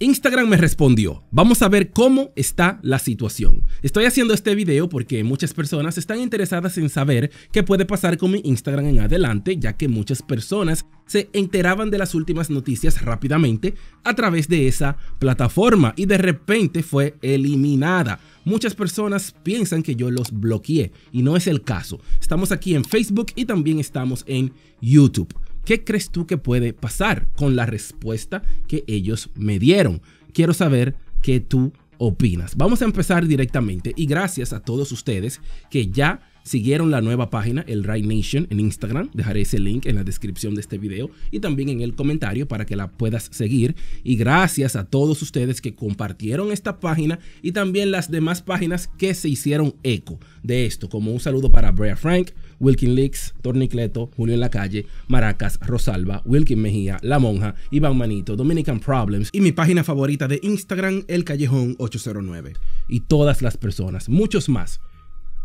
Instagram me respondió, vamos a ver cómo está la situación. Estoy haciendo este video porque muchas personas están interesadas en saber qué puede pasar con mi Instagram en adelante, ya que muchas personas se enteraban de las últimas noticias rápidamente a través de esa plataforma y de repente fue eliminada. Muchas personas piensan que yo los bloqueé y no es el caso. Estamos aquí en Facebook y también estamos en YouTube. ¿Qué crees tú que puede pasar con la respuesta que ellos me dieron? Quiero saber qué tú opinas. Vamos a empezar directamente y gracias a todos ustedes que ya siguieron la nueva página, el Right Nation, en Instagram. Dejaré ese link en la descripción de este video y también en el comentario para que la puedas seguir. Y gracias a todos ustedes que compartieron esta página y también las demás páginas que se hicieron eco de esto. Como un saludo para Brea Frank, Wilkin Leaks, Tornicleto, Julio en la calle, Maracas, Rosalba, Wilkin Mejía, La Monja, Iván Manito, Dominican Problems y mi página favorita de Instagram, El Callejón 809. Y todas las personas, muchos más,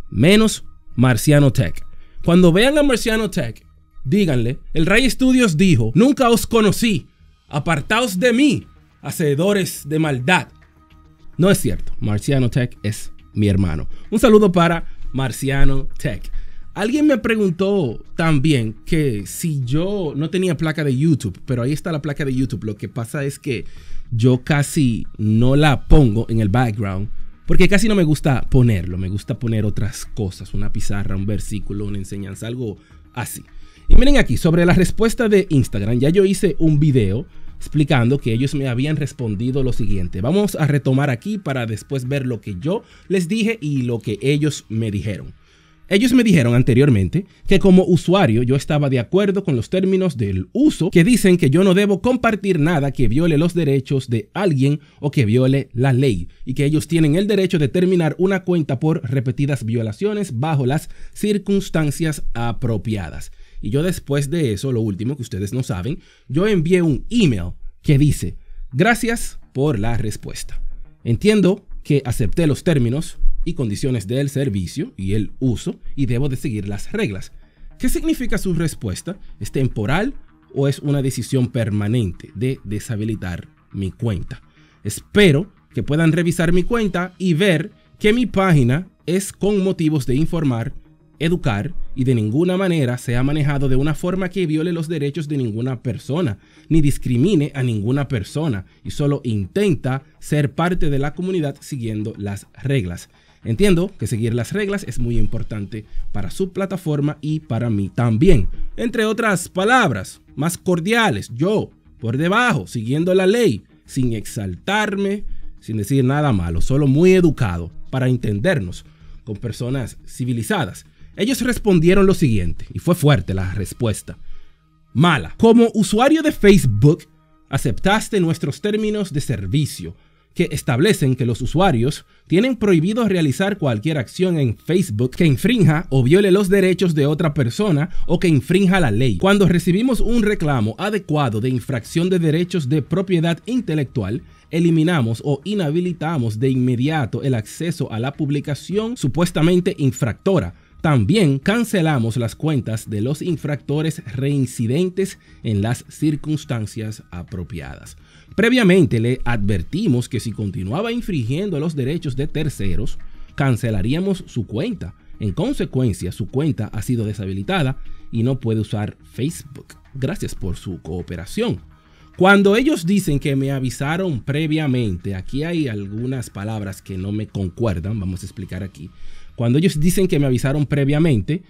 menos Marciano Tech. Cuando vean a Marciano Tech, díganle, el Rey Studios dijo, nunca os conocí, apartaos de mí, hacedores de maldad. No es cierto, Marciano Tech es mi hermano. Un saludo para Marciano Tech. Alguien me preguntó también que si yo no tenía placa de YouTube, pero ahí está la placa de YouTube. Lo que pasa es que yo casi no la pongo en el background porque casi no me gusta ponerlo, me gusta poner otras cosas, una pizarra, un versículo, una enseñanza, algo así. Y miren aquí, sobre la respuesta de Instagram, ya yo hice un video explicando que ellos me habían respondido lo siguiente. Vamos a retomar aquí para después ver lo que yo les dije y lo que ellos me dijeron. Ellos me dijeron anteriormente que como usuario yo estaba de acuerdo con los términos del uso que dicen que yo no debo compartir nada que viole los derechos de alguien o que viole la ley y que ellos tienen el derecho de terminar una cuenta por repetidas violaciones bajo las circunstancias apropiadas. Y yo después de eso, lo último que ustedes no saben, yo envié un email que dice, gracias por la respuesta. Entiendo que acepté los términos y condiciones del servicio y el uso y debo de seguir las reglas. ¿Qué significa su respuesta? ¿Es temporal o es una decisión permanente de deshabilitar mi cuenta? Espero que puedan revisar mi cuenta y ver que mi página es con motivos de informar educar y de ninguna manera se ha manejado de una forma que viole los derechos de ninguna persona, ni discrimine a ninguna persona y solo intenta ser parte de la comunidad siguiendo las reglas. Entiendo que seguir las reglas es muy importante para su plataforma y para mí también. Entre otras palabras, más cordiales, yo, por debajo, siguiendo la ley, sin exaltarme, sin decir nada malo, solo muy educado para entendernos con personas civilizadas. Ellos respondieron lo siguiente, y fue fuerte la respuesta. Mala. Como usuario de Facebook, aceptaste nuestros términos de servicio que establecen que los usuarios tienen prohibido realizar cualquier acción en Facebook que infrinja o viole los derechos de otra persona o que infrinja la ley. Cuando recibimos un reclamo adecuado de infracción de derechos de propiedad intelectual, eliminamos o inhabilitamos de inmediato el acceso a la publicación supuestamente infractora también cancelamos las cuentas de los infractores reincidentes en las circunstancias apropiadas. Previamente le advertimos que si continuaba infringiendo los derechos de terceros, cancelaríamos su cuenta. En consecuencia, su cuenta ha sido deshabilitada y no puede usar Facebook. Gracias por su cooperación. Cuando ellos dicen que me avisaron previamente, aquí hay algunas palabras que no me concuerdan, vamos a explicar aquí. Cuando ellos dicen que me avisaron previamente,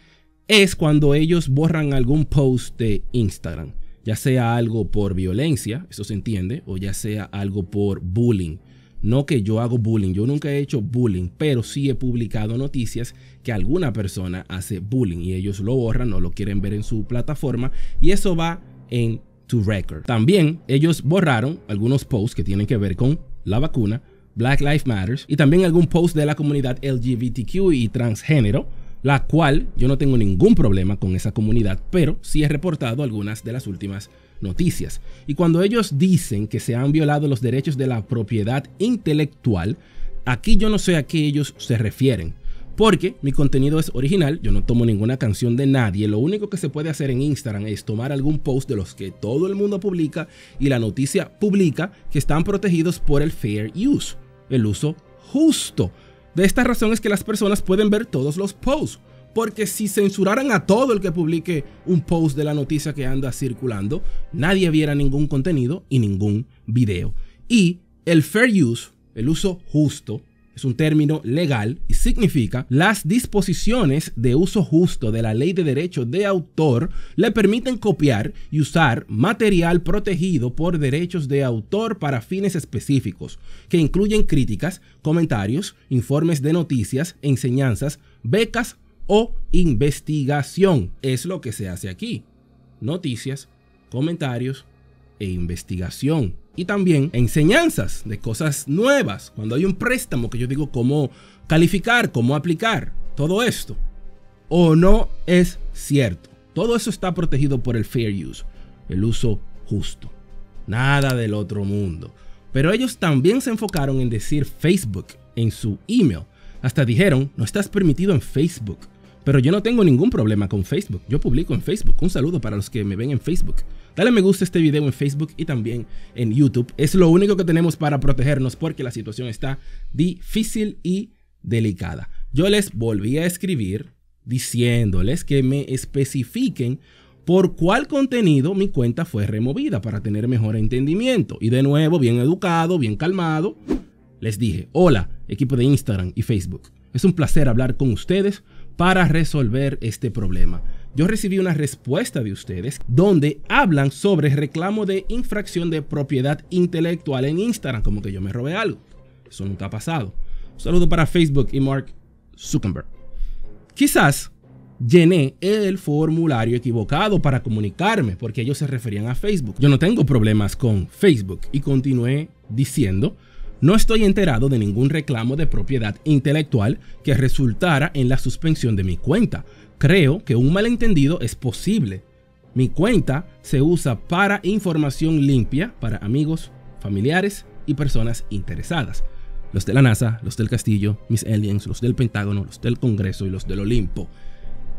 es cuando ellos borran algún post de Instagram, ya sea algo por violencia, eso se entiende, o ya sea algo por bullying. No que yo hago bullying, yo nunca he hecho bullying, pero sí he publicado noticias que alguna persona hace bullying y ellos lo borran, no lo quieren ver en su plataforma y eso va en to record. También ellos borraron algunos posts que tienen que ver con la vacuna, Black Lives Matters y también algún post de la comunidad LGBTQ y transgénero, la cual yo no tengo ningún problema con esa comunidad, pero sí he reportado algunas de las últimas noticias. Y cuando ellos dicen que se han violado los derechos de la propiedad intelectual, aquí yo no sé a qué ellos se refieren, Porque mi contenido es original, yo no tomo ninguna canción de nadie, lo único que se puede hacer en Instagram es tomar algún post de los que todo el mundo publica y la noticia publica que están protegidos por el fair use, el uso justo. De esta razón es que las personas pueden ver todos los posts. Porque si censuraran a todo el que publique un post de la noticia que anda circulando, nadie viera ningún contenido y ningún video. Y el fair use, el uso justo, es un término legal y significa las disposiciones de uso justo de la ley de derecho de autor le permiten copiar y usar material protegido por derechos de autor para fines específicos, que incluyen críticas, comentarios, informes de noticias, enseñanzas, becas o investigación. Es lo que se hace aquí. Noticias, comentarios e investigación y también enseñanzas de cosas nuevas. Cuando hay un préstamo que yo digo cómo calificar, cómo aplicar, todo esto. O no es cierto. Todo eso está protegido por el fair use, el uso justo. Nada del otro mundo. Pero ellos también se enfocaron en decir Facebook en su email. Hasta dijeron, no estás permitido en Facebook. Pero yo no tengo ningún problema con Facebook. Yo publico en Facebook. Un saludo para los que me ven en Facebook. Dale me gusta este video en Facebook y también en YouTube. Es lo único que tenemos para protegernos porque la situación está difícil y delicada. Yo les volví a escribir diciéndoles que me especifiquen por cuál contenido mi cuenta fue removida para tener mejor entendimiento. Y de nuevo, bien educado, bien calmado, les dije, hola, equipo de Instagram y Facebook. Es un placer hablar con ustedes para resolver este problema yo recibí una respuesta de ustedes donde hablan sobre reclamo de infracción de propiedad intelectual en Instagram, como que yo me robé algo. Eso nunca ha pasado. Un saludo para Facebook y Mark Zuckerberg. Quizás llené el formulario equivocado para comunicarme porque ellos se referían a Facebook. Yo no tengo problemas con Facebook y continué diciendo, no estoy enterado de ningún reclamo de propiedad intelectual que resultara en la suspensión de mi cuenta. Creo que un malentendido es posible. Mi cuenta se usa para información limpia para amigos, familiares y personas interesadas. Los de la NASA, los del castillo, mis aliens, los del Pentágono, los del Congreso y los del Olimpo.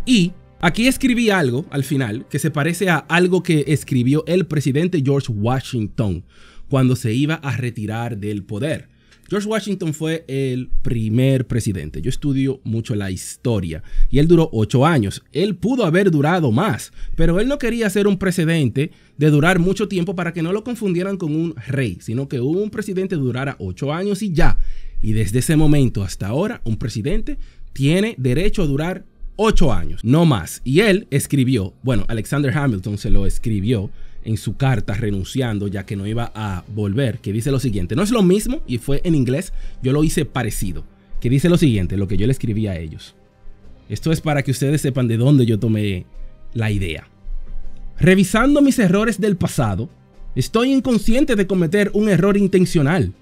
Y aquí escribí algo al final que se parece a algo que escribió el presidente George Washington cuando se iba a retirar del poder. George Washington fue el primer presidente. Yo estudio mucho la historia y él duró ocho años. Él pudo haber durado más, pero él no quería ser un precedente de durar mucho tiempo para que no lo confundieran con un rey, sino que un presidente durara ocho años y ya. Y desde ese momento hasta ahora, un presidente tiene derecho a durar ocho años, no más. Y él escribió, bueno, Alexander Hamilton se lo escribió en su carta renunciando ya que no iba a volver, que dice lo siguiente, no es lo mismo y fue en inglés, yo lo hice parecido, que dice lo siguiente, lo que yo le escribí a ellos. Esto es para que ustedes sepan de dónde yo tomé la idea. Revisando mis errores del pasado, estoy inconsciente de cometer un error intencional,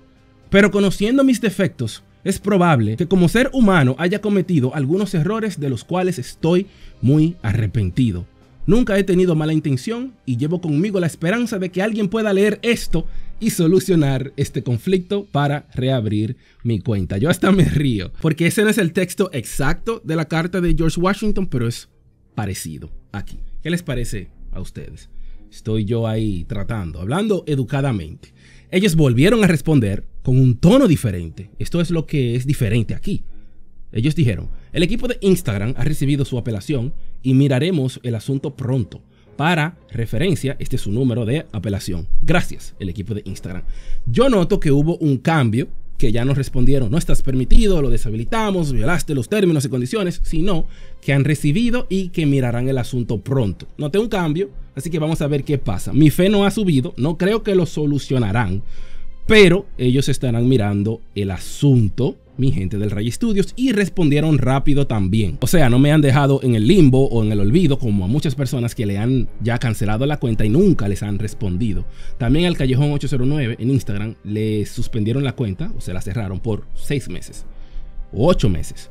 pero conociendo mis defectos, es probable que como ser humano haya cometido algunos errores de los cuales estoy muy arrepentido. Nunca he tenido mala intención y llevo conmigo la esperanza de que alguien pueda leer esto y solucionar este conflicto para reabrir mi cuenta. Yo hasta me río, porque ese no es el texto exacto de la carta de George Washington, pero es parecido aquí. ¿Qué les parece a ustedes? Estoy yo ahí tratando, hablando educadamente. Ellos volvieron a responder con un tono diferente. Esto es lo que es diferente aquí. Ellos dijeron, el equipo de Instagram ha recibido su apelación y miraremos el asunto pronto. Para referencia, este es su número de apelación. Gracias, el equipo de Instagram. Yo noto que hubo un cambio que ya nos respondieron, no estás permitido, lo deshabilitamos, violaste los términos y condiciones, sino que han recibido y que mirarán el asunto pronto. Noté un cambio, así que vamos a ver qué pasa. Mi fe no ha subido, no creo que lo solucionarán, pero ellos estarán mirando el asunto mi gente del Ray Studios y respondieron rápido también. O sea, no me han dejado en el limbo o en el olvido como a muchas personas que le han ya cancelado la cuenta y nunca les han respondido. También al Callejón 809 en Instagram le suspendieron la cuenta o se la cerraron por seis meses o ocho meses.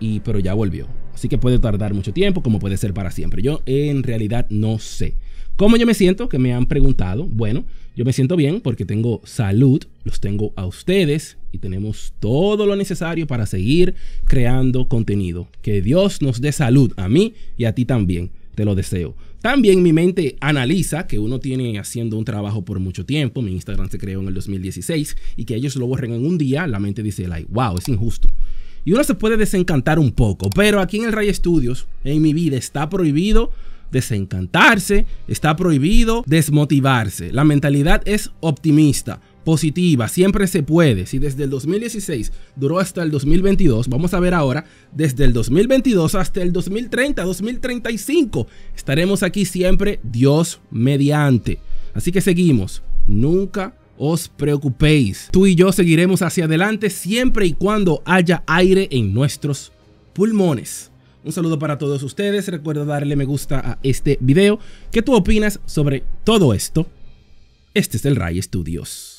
Y, pero ya volvió. Así que puede tardar mucho tiempo como puede ser para siempre. Yo en realidad no sé. ¿Cómo yo me siento? Que me han preguntado. Bueno, yo me siento bien porque tengo salud, los tengo a ustedes y tenemos todo lo necesario para seguir creando contenido. Que Dios nos dé salud a mí y a ti también. Te lo deseo. También mi mente analiza que uno tiene haciendo un trabajo por mucho tiempo. Mi Instagram se creó en el 2016 y que ellos lo borren en un día. La mente dice, like, wow, es injusto. Y uno se puede desencantar un poco, pero aquí en el Ray Studios, en mi vida, está prohibido desencantarse, está prohibido desmotivarse. La mentalidad es optimista, positiva, siempre se puede. Si desde el 2016 duró hasta el 2022, vamos a ver ahora, desde el 2022 hasta el 2030, 2035, estaremos aquí siempre Dios mediante. Así que seguimos, nunca os preocupéis. Tú y yo seguiremos hacia adelante siempre y cuando haya aire en nuestros pulmones. Un saludo para todos ustedes. Recuerda darle me gusta a este video. ¿Qué tú opinas sobre todo esto? Este es el Ray Studios.